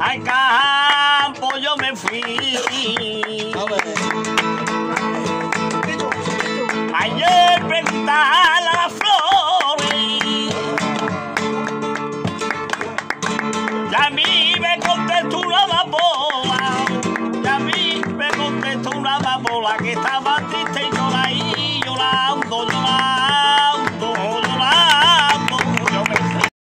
Al campo yo me fui. Ayer preguntar a las flores. Y a mí me contestó una amapola. Y a mí me contestó una amapola que estaba triste.